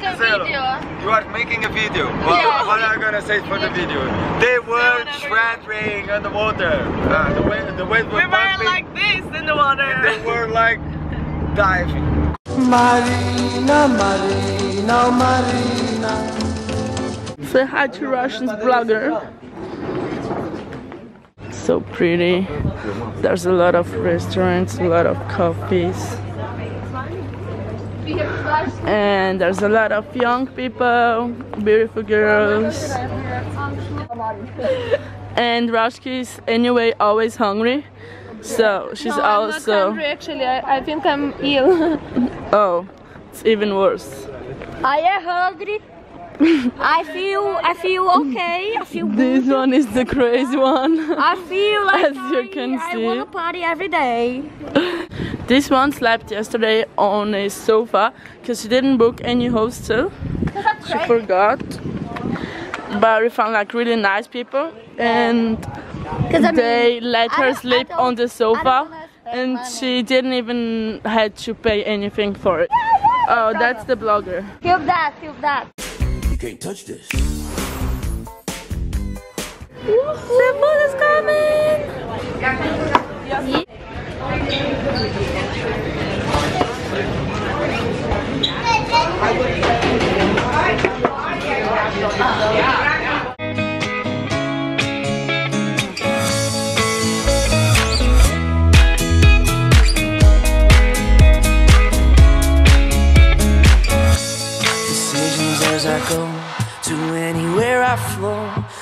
going to a say hello. video. You are making a video. What, Yeah. what are you gonna say for the video? They were shredding on the water. Uh, the wave, the waves were We were bumping, like this in the and water. they were like diving. Marina, Marina, Marina. Say hi to Russian blogger. So pretty. There's a lot of restaurants, a lot of coffees. And there's a lot of young people, beautiful girls. And Rashki is anyway always hungry. So she's also I'm not hungry actually. I, I think I'm ill. oh, it's even worse. I am hungry. I feel I feel okay. I feel This one is the crazy one. I feel like As you I, can I want to party every day. This one slept yesterday on a sofa because she didn't book any hostel. She forgot. But we found like really nice people and Cause I mean, they let her sleep on the sofa don't wanna spend and money. she didn't even had to pay anything for it. Oh, that's the blogger. Feel that, feel that. You can't touch this. The food is coming!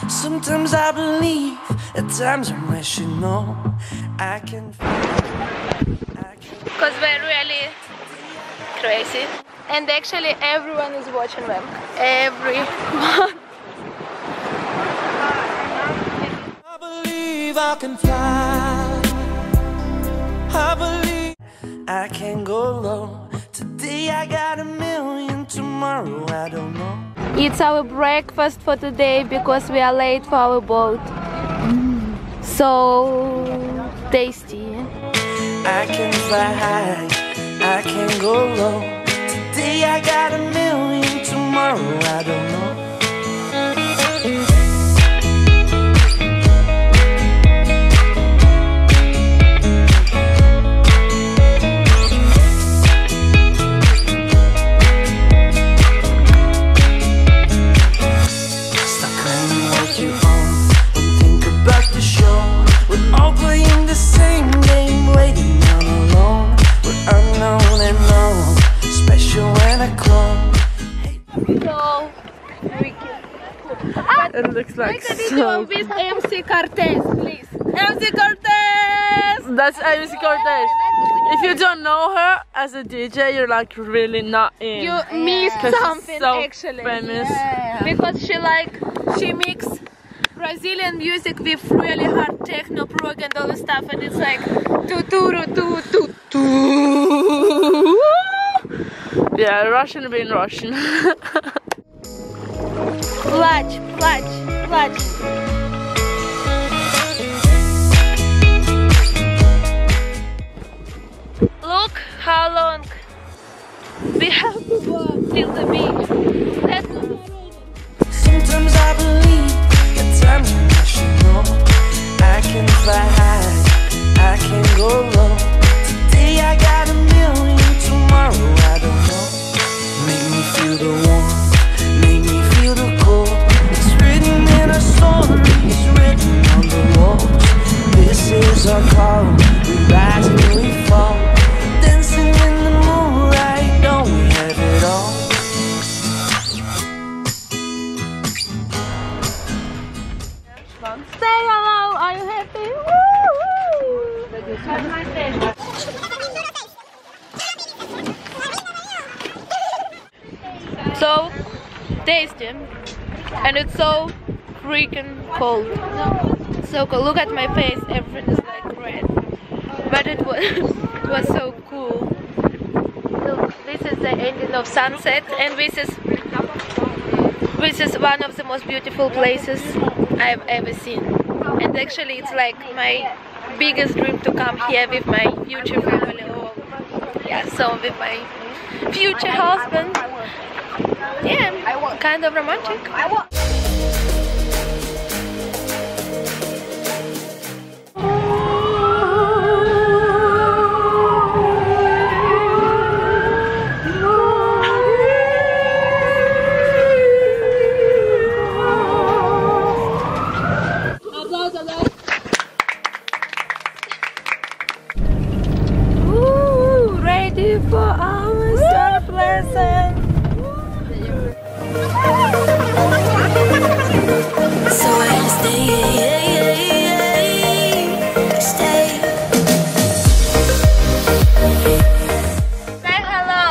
Sometimes I believe, at times I'm rational. I can. Because we're really crazy. And actually everyone is watching them. Everyone. I believe I can fly. I believe I can go low. Today I got a million, tomorrow I don't know. It's our breakfast for today because we are late for our boat. So tasty. Eh? I can fly high, I can go low. Today I got a million, tomorrow I don't know. It looks like Make a video so with MC Cortez, please. MC Cortez! That's MC Cortez. If you don't know her as a DJ, you're like really not in. You missed something so actually. Famous. Yeah. Because she like she mix Brazilian music with really hard techno prog and all the stuff and it's like tu tu tu tu tu Yeah, Russian being Russian. Watch much. Look how long we have to walk till the beach. That's So tasty and it's so freaking cold. So cold. Look at my face, everything is like red. But it was it was so cool. Look, this is the ending of sunset and this is this is one of the most beautiful places I've ever seen. And actually it's like my biggest dream to come here with my future family or yeah, so with my future husband yeah, kind of romantic. Ooh, ready for our surf lesson. So I stay, stay. Say hello.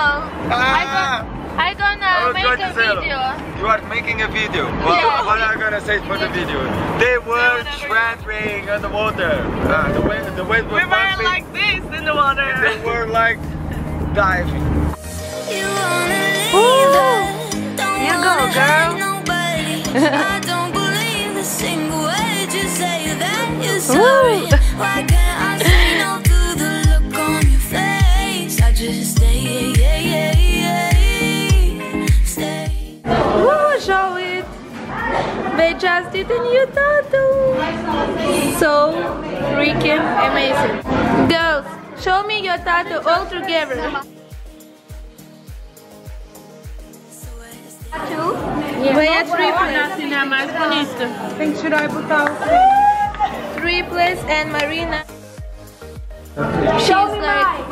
Ah, I gonna was make going a to say hello. video. You are making a video. What, Yeah. what are you gonna say for the video? They were traveling on the water. Ah, the way the waves were bumping. this in the water. They were like diving. You wanna leave it, don't You go, girl. I don't believe a single word you say that you're sorry. Why can't I say no to the look on your face? I just stay, yeah, yeah, yeah, stay. Ooh, show it. They just did a new tattoo. So freaking amazing. Girls, Show me your tattoo all together. Tattoo? Veja assim é mais bonita. Tem que tirar e out? Three Triplets and Marina. She's like